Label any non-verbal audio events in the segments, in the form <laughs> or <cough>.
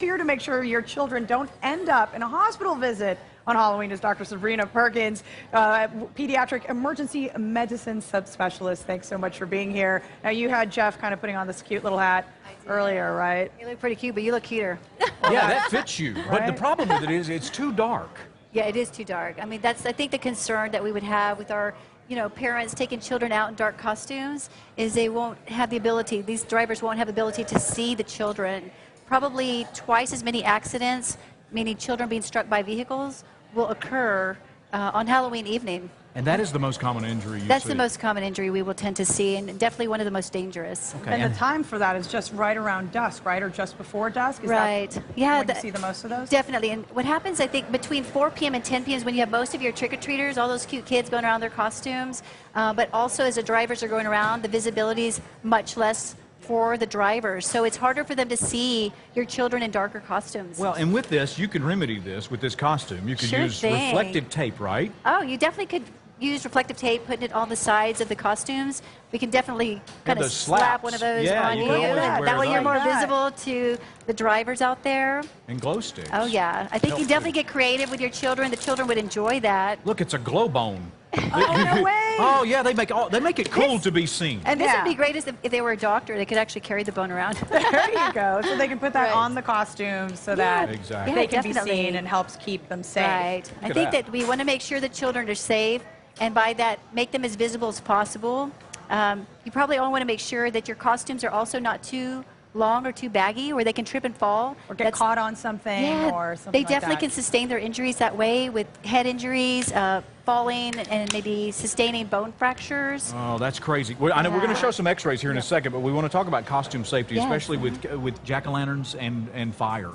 here to make sure your children don't end up in a hospital visit on Halloween is Dr. Sebrina Perkins, uh, pediatric emergency medicine subspecialist. Thanks so much for being here. Now, you had Jeff kind of putting on this cute little hat earlier, right? You look pretty cute, but you look cuter. <laughs> yeah, that fits you. But the problem with it is it's too dark. Yeah, it is too dark. I mean, that's I think the concern that we would have with our, you know, parents taking children out in dark costumes is they won't have the ability. These drivers won't have the ability to see the children. Probably twice as many accidents, meaning children being struck by vehicles, will occur uh, on Halloween evening. And that is the most common injury you That's see. the most common injury we will tend to see, and definitely one of the most dangerous. Okay, And and- the time for that is just right around dusk, right? Or just before dusk? Is Right. That Yeah, when you see the most of those? Definitely. And what happens, I think, between 4 p.m. and 10 p.m. is when you have most of your trick or treaters, all those cute kids going around their costumes. Uh, but also, as the drivers are going around, the visibility is much less for the drivers. So it's harder for them to see your children in darker costumes. Well, and with this, you can remedy this with this costume. You could Sure use thing. reflective tape, right? oh, you definitely could use reflective tape, putting it on the sides of the costumes. We can definitely kind of slap one of those Yeah, on you you. can that way you're more Like that. visible to the drivers out there. And glow sticks. Oh, yeah. I think you definitely get creative with your children. The children would enjoy that. Look, it's a glow bone. <laughs> Oh, no way! Oh yeah, they make all, they make it cool to be seen. And this Yeah. would be great if, if they were a doctor. They could actually carry the bone around. <laughs> there you go. So they can put that Right. on the costume so that Exactly. they Yeah, can be seen and helps keep them safe. right. I think that. that we want to make sure the children are safe, and by that, make them as visible as possible. Um, you probably all want to make sure that your costumes are also not too long or too baggy, where they can trip and fall. Or get That's- caught on something Yeah, or something they like definitely that. can sustain their injuries that way with head injuries, uh, falling, and maybe sustaining bone fractures. Oh, that's crazy. Well, I know we're going to show some X-rays here in a second, but we want to talk about costume safety, Yes. especially with with jack-o'-lanterns and and fire.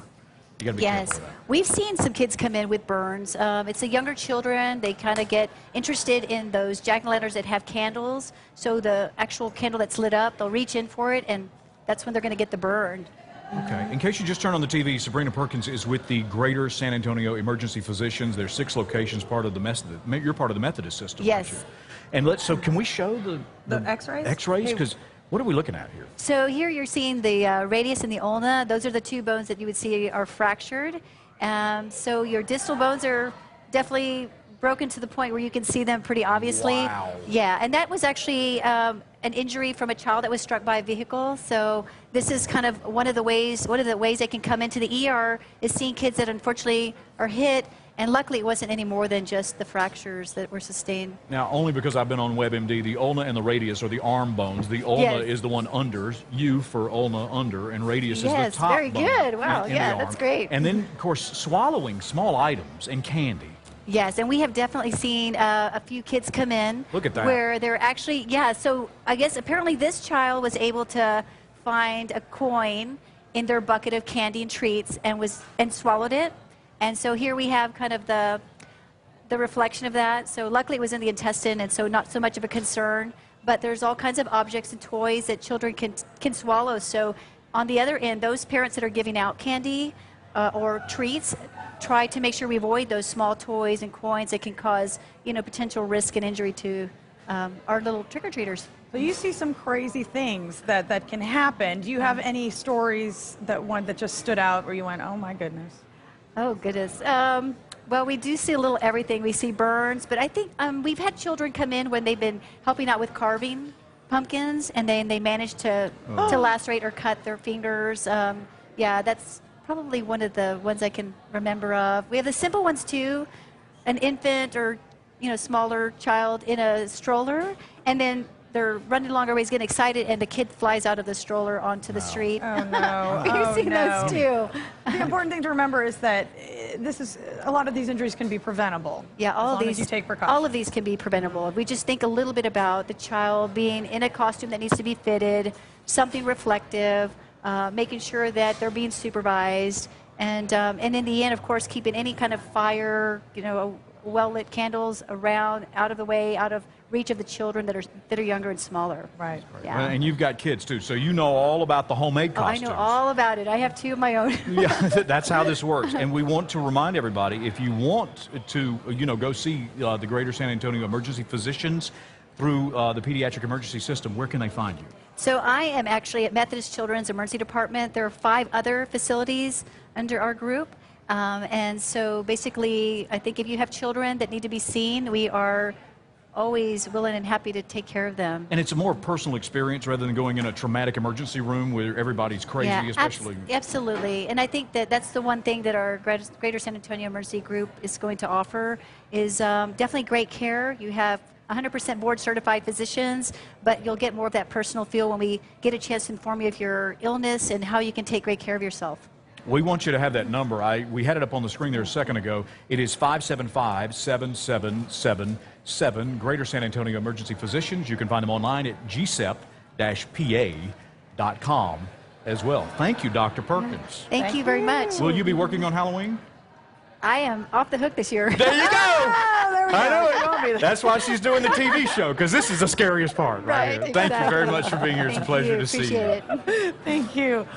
You got to be Yes, careful of we've seen some kids come in with burns. Um, it's the younger children. They kind of get interested in those jack o' lanterns that have candles. So the actual candle that's lit up, they'll reach in for it, and that's when they're going to get the burn. Okay. In case you just turned on the TV, Sebrina Perkins is with the Greater San Antonio Emergency Physicians. There's six locations, part of the Methodist. You're part of the Methodist system. Yes. And let's. So can we show the The X-rays? X-rays, Hey. because what are we looking at here? So here you're seeing the uh, radius and the ulna. Those are the two bones that you would see are fractured. Um, so your distal bones are definitely broken to the point where you can see them pretty obviously. Wow. Yeah, and that was actually um, an injury from a child that was struck by a vehicle. So this is kind of one of the ways. One of the ways they can come into the ER is seeing kids that unfortunately are hit. And luckily, it wasn't any more than just the fractures that were sustained. Now, only because I've been on WebMD, the ulna and the radius are the arm bones. The ulna Yes. is the one under, U for ulna under, and radius is the top very bone good. Wow, yeah, that's great. And then, of course, swallowing small items and candy. Yes, and we have definitely seen uh, a few kids come in. Look at that. Where they're actually, yeah, so I guess apparently this child was able to find a coin in their bucket of candy and treats and was and swallowed it. And so here we have kind of the the reflection of that. So luckily it was in the intestine and so not so much of a concern, but there's all kinds of objects and toys that children can can swallow. So on the other end, those parents that are giving out candy uh, or treats try to make sure we avoid those small toys and coins that can cause, you know, potential risk and injury to um, our little trick-or-treaters. So you see some crazy things that, that can happen. Do you have any stories that one that just stood out where you went, oh my goodness? Oh, goodness. Um, well, we do see a little everything. We see burns, but I think um, we've had children come in when they've been helping out with carving pumpkins, and then they manage to, to lacerate or cut their fingers. Um, yeah, that's probably one of the ones I can remember of. We have the simple ones too, an infant or you know smaller child in a stroller, and then they're running along our ways, getting excited, and the kid flies out of the stroller onto the street. Oh no. <laughs> We've oh, seen no. those too. The important thing to remember is that uh, this is a lot of these injuries can be preventable. Yeah, all as of these. as you take precautions. all of these can be preventable. If we just think a little bit about the child being in a costume that needs to be fitted, something reflective, uh, making sure that they're being supervised, and um, and in the end, of course, keeping any kind of fire, you know, well lit candles around, out of the way, out of reach of the children that are that are younger and smaller. Right. Yeah. And you've got kids too, so you know all about the homemade Oh, I know all about it. I have two of my own. <laughs> yeah, that's how this works. And we want to remind everybody if you want to, you know, go see uh, the Greater San Antonio Emergency Physicians through uh, the Pediatric Emergency System, where can they find you? So I am actually at Methodist Children's Emergency Department. There are five other facilities under our group. Um, and so basically, I think if you have children that need to be seen, we are always willing and happy to take care of them. And it's a more personal experience rather than going in a traumatic emergency room where everybody's crazy, abs- especially. absolutely. And I think that that's the one thing that our Greater San Antonio Emergency Group is going to offer is um, definitely great care. You have 100% board certified physicians, but you'll get more of that personal feel when we get a chance to inform you of your illness and how you can take great care of yourself. We want you to have that number. I, we had it up on the screen there a second ago. It is 575 7777. Greater San Antonio Emergency Physicians. You can find them online at gcep pa.com as well. Thank you, Dr. Perkins. Thank, Thank you very much. Will you be working on Halloween? I am off the hook this year. There you go! <laughs> Oh, there I know You want me it. That's why she's doing the TV show, because this is the scariest part right, Right, here. Thank you very much for being here. It's a pleasure you. to see you. Appreciate it. <laughs> Thank you.